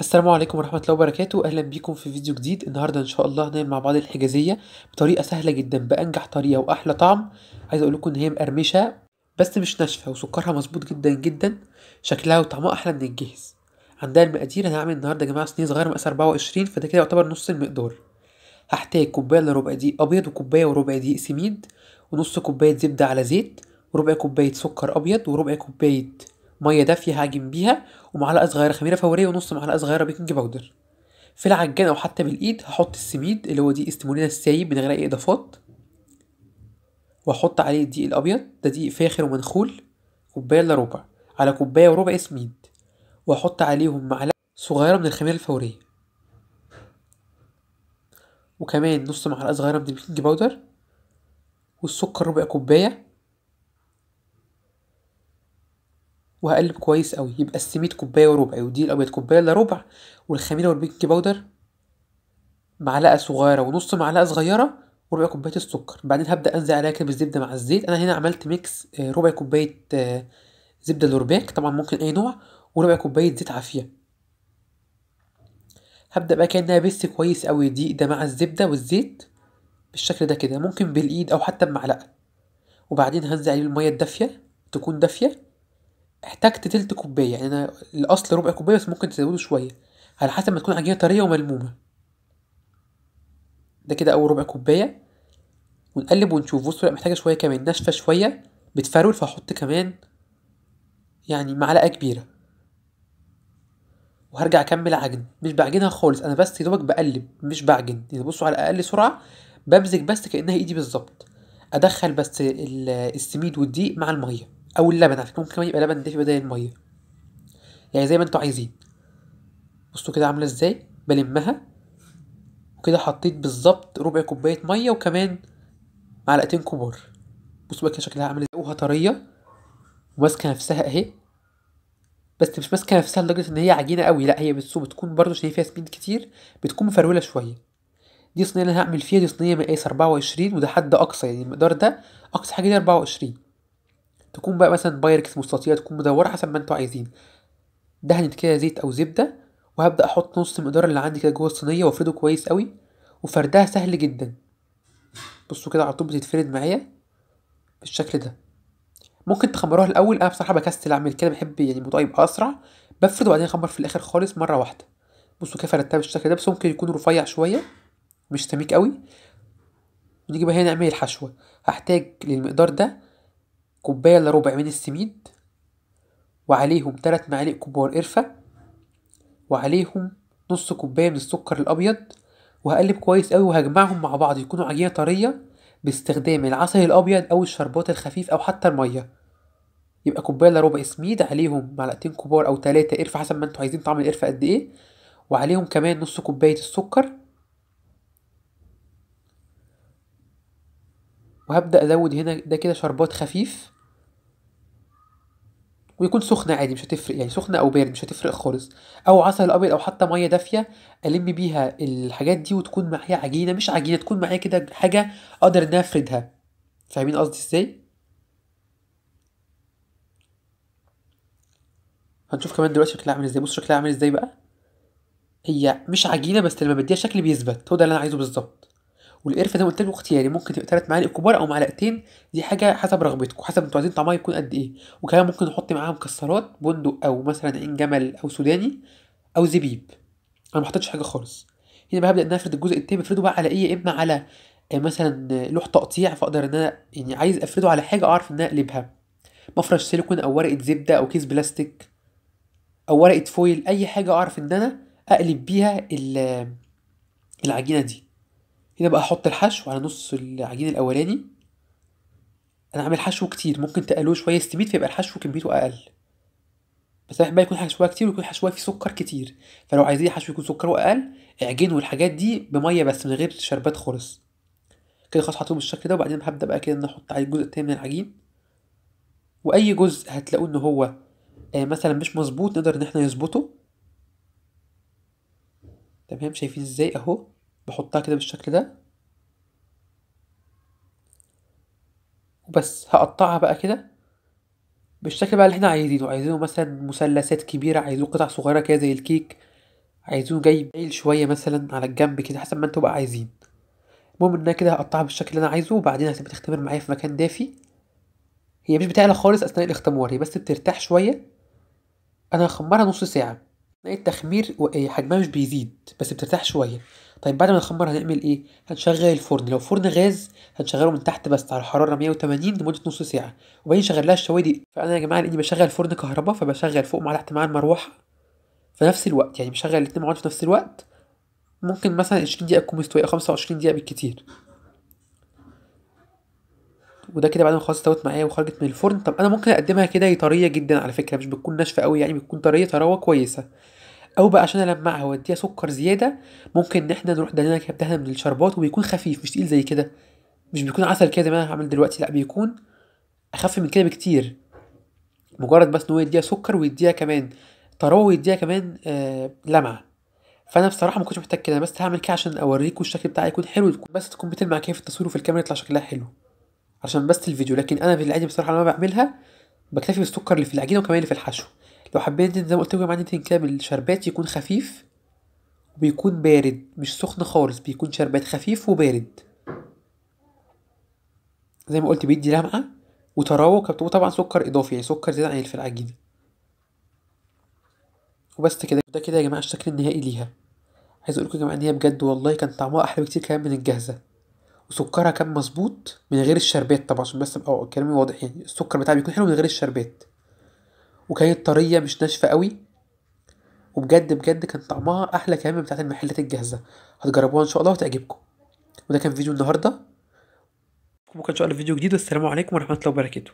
السلام عليكم ورحمة الله وبركاته. أهلا بيكم في فيديو جديد. النهاردة إن شاء الله هنعمل مع بعض الحجازية بطريقة سهلة جدا بأنجح طريقة وأحلى طعم. عايز أقول لكم إن هي مقرمشة بس مش ناشفة وسكرها مظبوط جدا جدا. شكلها وطعمها أحلى من الجاهز. عندنا المقادير أنا هعمل النهاردة يا جماعة صينية صغيرة مقاس 24 فده كده يعتبر نص المقدار. هحتاج كوباية إلا ربع دقيق أبيض وكوباية وربع دقيق سميد ونص كوباية زبدة على زيت وربع كوباية سكر أبيض وربع كوباية مية دافية هعجن بيها ومعلقة صغيرة خميرة فورية ونص معلقة صغيرة baking powder. في العجان أو حتى بالإيد هحط السميد اللي هو دقيق السيمولينا السايب من غير أي إضافات. وأحط عليه الدقيق الأبيض ده دقيق فاخر ومنخول كوباية إلا ربع. على كوباية وربع سميد. وأحط عليهم معلقة صغيرة من الخميرة الفورية. وكمان نص معلقة صغيرة من ال baking powder. والسكر ربع كوباية. وهقلب كويس قوي يبقى السميد كوباية وربع والدقيق الأبيض كوباية إلا ربع والخميرة وال baking powder معلقة صغيرة ونص معلقة صغيرة وربع كوباية السكر. بعدين هبدأ أنزل عليها كده بالزبده مع الزيت. أنا هنا عملت mix ربع كوباية زبدة Lurpak طبعا ممكن أي نوع وربع كوباية زيت عافية. هبدأ بقى كأنها بس كويس قوي الدقيق ده مع الزبدة والزيت بالشكل ده كده ممكن بالإيد أو حتى بمعلقة. وبعدين هنزل عليه المية الدافية تكون دافية. احتجت تلت كوباية. يعني أنا الأصل ربع كوباية بس ممكن تزوده شوية. على حسب ما تكون عجينة طرية وملمومة. ده كده أول ربع كوباية. ونقلب ونشوف. بصوا لأ محتاجة شوية كمان. ناشفة شوية. بتفرول فهحط كمان يعني معلقة كبيرة. وهرجع أكمل عجن. مش بعجنها خالص. أنا بس يدوبك بقلب. مش بعجن. يعني بصوا على أقل سرعة بمزج بس كأنها إيدي بالظبط. أدخل بس السميد والدقيق مع المية. أو اللبن على فكرة ممكن كمان يبقى لبن دافي بدل المية. يعني زي ما أنتوا عايزين. بصوا كده عاملة إزاي؟ بلمها. وكده حطيت بالظبط ربع كوباية مية وكمان معلقتين كبار. بصوا بقى كده شكلها عامل إزاي. طرية. وماسكة نفسها اهي. بس مش ماسكة نفسها لدرجة إن هي عجينة قوي. لا هي بس بتكون برضو عشان فيها سميد كتير بتكون مفرولة شوية. دي صينية اللي أنا هعمل فيها دي صينية مقاس 24 وده حد أقصى. يعني المقدار ده أقصى حاجة دي 24 تكون بقى مثلا بايركس مستطيلة تكون مدورة حسب ما أنتوا عايزين. دهنت كده زيت أو زبدة وهبدأ أحط نص المقدار اللي عندي كده جوه الصينية وأفرده كويس قوي وفردها سهل جدا. بصوا كده على طول بتتفرد معايا بالشكل ده. ممكن تخمروها الأول. أنا بصراحة بكسل أعمل كده بحب يعني الموضوع يبقى أسرع. بفرد وبعدين أخمر في الآخر خالص مرة واحدة. بصوا كده فردتها بالشكل ده بس ممكن يكون رفيع شوية مش سميك قوي. ونيجي بقى هنا نعمل الحشوة. هحتاج للمقدار ده كوباية إلا ربع من السميد وعليهم تلات معالق كبار قرفة وعليهم نص كوباية من السكر الأبيض. وهقلب كويس أوي وهجمعهم مع بعض يكونوا عجينة طرية باستخدام العسل الأبيض أو الشربات الخفيف أو حتى المية. يبقى كوباية إلا ربع سميد عليهم معلقتين كبار أو تلاتة قرفة حسب ما أنتوا عايزين طعم القرفة قد إيه. وعليهم كمان نص كوباية السكر. وهبدأ أزود هنا ده كده شربات خفيف. ويكون سخنة عادي مش هتفرق يعني سخنة أو بارد مش هتفرق خالص. أو عسل أبيض أو حتى مية دافية ألم بيها الحاجات دي وتكون معايا عجينة مش عجينة تكون معايا كده حاجة أقدر إن أنا أفردها. فاهمين قصدي إزاي؟ هنشوف كمان دلوقتي شكلها عامل إزاي. بص شكلها عامل إزاي بقى؟ هي مش عجينة بس لما بديها شكل بيثبت. هو ده اللي أنا عايزه بالظبط. والقرفة زي ما قلت لكم اختياري ممكن تبقى تلات معالق كبار أو معلقتين دي حاجة حسب رغبتكم حسب أنتوا عايزين طعمها يكون قد إيه. وكمان ممكن نحط معاها مكسرات بندق أو مثلا عين جمل أو سوداني أو زبيب. أنا ما حطيتش حاجة خالص. هنا بقى هبدأ إن أفرد الجزء التاني بفرده بقى على إيه؟ يا إما على مثلا لوح تقطيع فأقدر إن أنا يعني عايز أفرده على حاجة أعرف إن أنا أقلبها. مفرش سيليكون أو ورقة زبدة أو كيس بلاستيك أو ورقة foil أي حاجة أعرف إن أنا أقلب بيها العجينة دي. هنا بقى أحط الحشو على نص العجين الأولاني. أنا عامل حشو كتير ممكن تقلوه شوية استميت فيبقى الحشو كميته أقل. بس أنا بحب يكون حشوها كتير ويكون حشوها فيه سكر كتير. فلو عايزين الحشو يكون سكره أقل اعجنوا الحاجات دي بمية بس من غير شربات خالص. كده خلاص حطيته بالشكل ده وبعدين هبدأ بقى كده إن أحط عليه الجزء التاني من العجين. وأي جزء هتلاقوه إن هو آه مثلا مش مظبوط نقدر إن إحنا نظبطه تمام؟ شايفين إزاي أهو؟ بحطها كده بالشكل ده. وبس هقطعها بقى كده بالشكل بقى اللي إحنا عايزينه. عايزينه مثلا مثلثات كبيرة عايزينه قطع صغيرة كده زي الكيك عايزينه جاي مايل شوية مثلا على الجنب كده حسب ما أنتوا بقى عايزين. المهم إن أنا كده هقطعها بالشكل اللي أنا عايزه وبعدين هسيبها تختمر معايا في مكان دافي. هي مش بتعلى خالص أثناء الاختمار هي بس بترتاح شوية. أنا هخمرها نص ساعة. أثناء التخمير إيه، حجمها مش بيزيد بس بترتاح شوية. طيب بعد ما نخمر هنعمل إيه؟ هنشغل الفرن لو فرن غاز هنشغله من تحت بس على حرارة 180 لمدة نص ساعة. وبعدين نشغل لها فأنا يا جماعة لأني بشغل فرن كهرباء فبشغل فوق مع تحت مع المروحة. في نفس الوقت يعني بشغل الاتنين مع بعض في نفس الوقت ممكن مثلا 20 دقيقة تكون مستوية أو 25 دقيقة بالكتير. وده كده بعد ما خلاص استوت معايا وخرجت من الفرن. طب أنا ممكن أقدمها كده هي طرية جدا على فكرة مش بتكون ناشفة قوي يعني بتكون طرية طراوة كويسة. أو بقى عشان المعها واديها سكر زيادة ممكن إن إحنا نروح دهنها كده بدهنه من الشربات وبيكون خفيف مش تقيل زي كده. مش بيكون عسل كده زي ما أنا هعمل دلوقتي لأ بيكون أخف من كده بكتير. مجرد بس إن هو يديها سكر ويديها كمان طراوة ويديها كمان آه لمعة. فأنا بصراحة ما كنتش محتاج كده بس هعمل كده عشان أوريكم الشكل بتاعي يكون حلو بس تكون بتلمع كده في التصوير وفي الكاميرا يطلع شكلها حلو. عشان بس الفيديو لكن أنا في العادي بصراحة لما بعملها بكتفي بالسكر اللي في العجينة وكمان اللي في الحشو. لو حبيت زي ما قلت لكم يعني كده بالشربات يكون خفيف وبيكون بارد مش سخن خالص بيكون شربات خفيف وبارد. زي ما قلت بيدي لمعة وطراوه وكت- وطبعا سكر إضافي يعني سكر زيادة عن في العجينه وبس كده. ده كده يا جماعة الشكل النهائي ليها. عايز أقول لكم يا جماعة إن هي بجد والله كان طعمها أحلى بكتير كمان من الجاهزة. وسكرها كان مظبوط من غير الشربات طبعا عشان بس أبقى كلامي واضح يعني. السكر بتاعها بيكون حلو من غير الشربات. وكانت طريه مش ناشفة قوي. وبجد بجد كان طعمها أحلى كمان من بتاعت المحلات الجاهزة. هتجربوها إن شاء الله وتعجبكم. وده كان فيديو النهارده. بكره إن شاء الله فيديو جديد. والسلام عليكم ورحمة الله وبركاته.